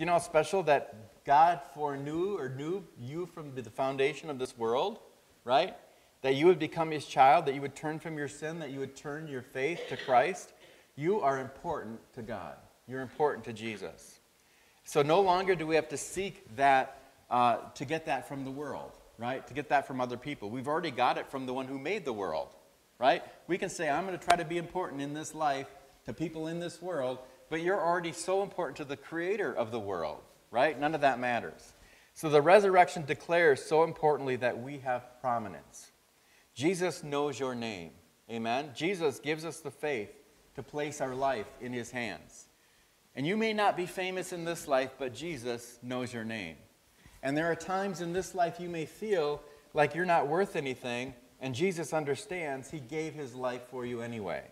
you know how special that God foreknew or knew you from the foundation of this world, right? That you would become his child, that you would turn from your sin, that you would turn your faith to Christ. You are important to God. You're important to Jesus. So no longer do we have to seek that uh, to get that from the world, right? To get that from other people. We've already got it from the one who made the world, right? We can say, I'm going to try to be important in this life to people in this world, but you're already so important to the creator of the world, right? None of that matters. So the resurrection declares so importantly that we have prominence. Jesus knows your name. Amen. Jesus gives us the faith to place our life in his hands. And you may not be famous in this life, but Jesus knows your name. And there are times in this life you may feel like you're not worth anything, and Jesus understands he gave his life for you anyway.